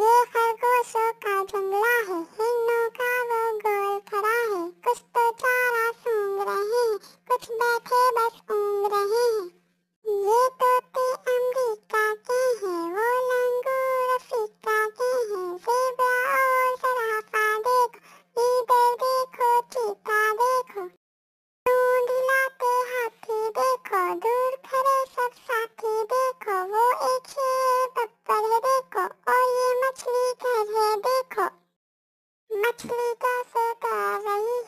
别把我手搞成了。へでこ祭りだせかわいい